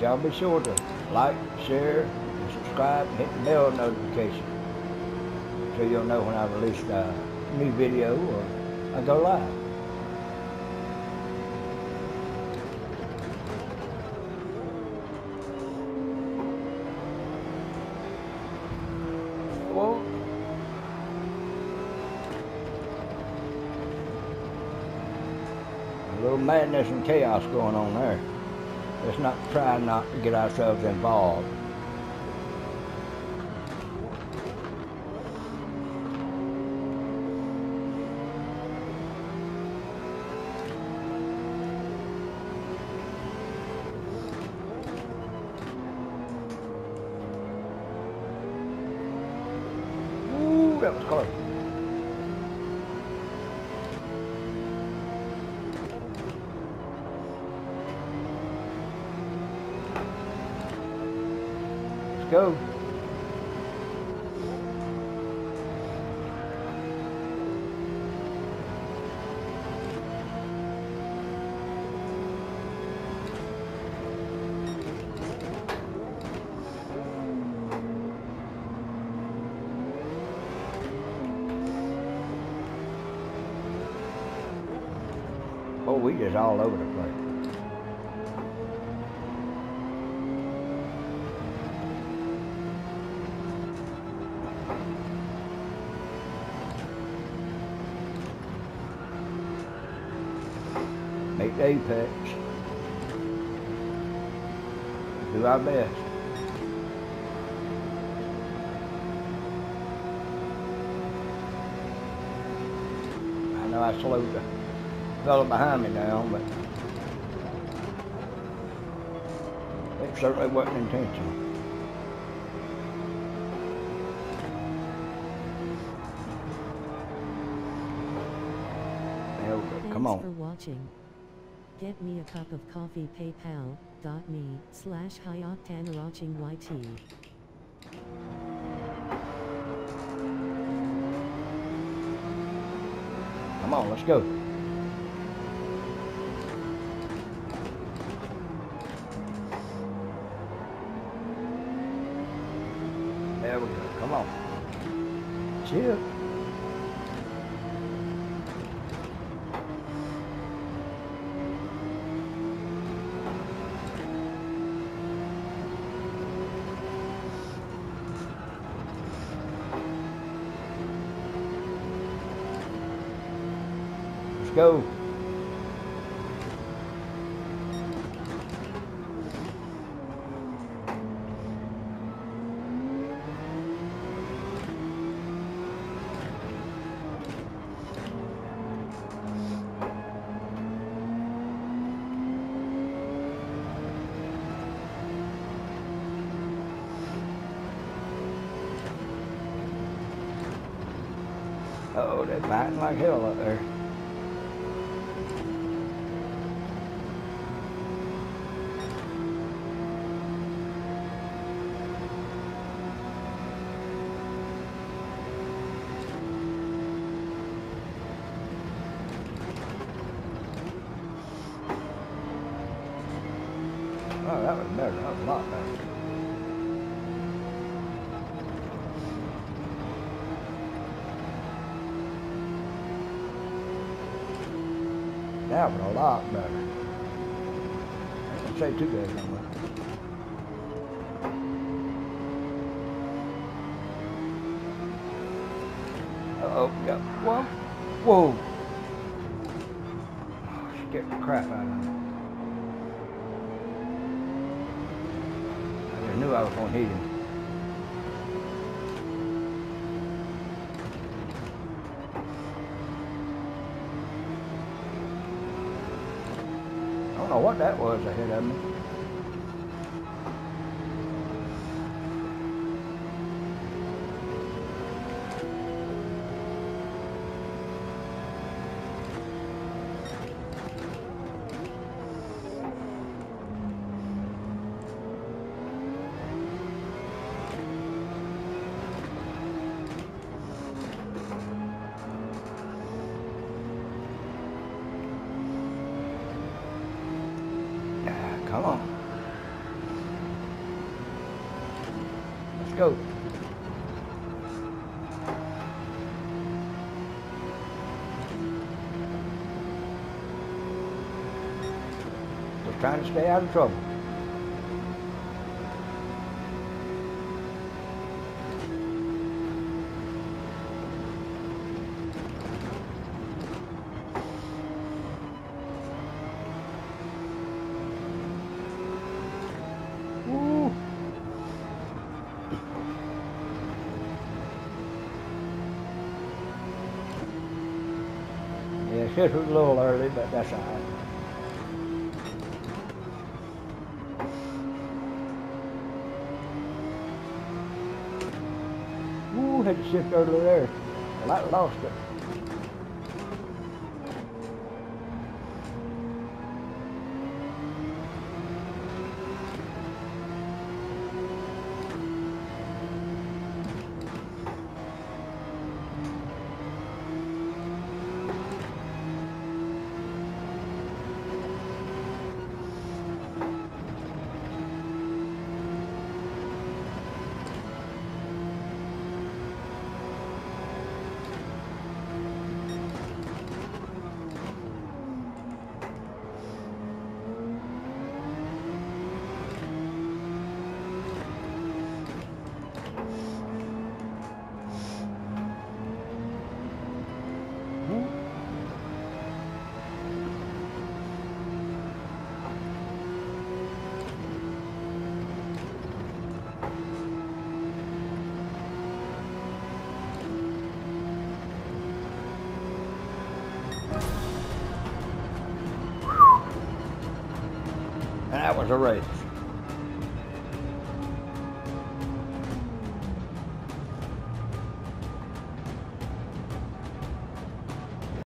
Y'all be sure to like, share, and subscribe, hit the bell notification so you'll know when I release a new video or I go live. Well, little madness and chaos going on there. Let's not try not to get ourselves involved. Ooh, that was close. Go. Oh, we just all over the place. Make the apex. Do our best. I know I slowed the fellow behind me down, but it certainly wasn't intentional. Thanks Come on. for watching. Get me a cup of coffee paypal.me slash octane YT. Come on, let's go. There we go. Come on. Chill. Go. Uh-oh, they're biting like hell up there. Oh, that was better. That was a lot better. That was a lot better. I don't say too no more. Uh-oh, got one. Whoa. Oh, scared the crap out of me. I just knew I was going to hit him. I don't know what that was ahead of me. Come on. Let's go. Just trying to stay out of trouble. It was a little early, but that's all right. Woo, had to shift early there. Well, I lost it. Was a race.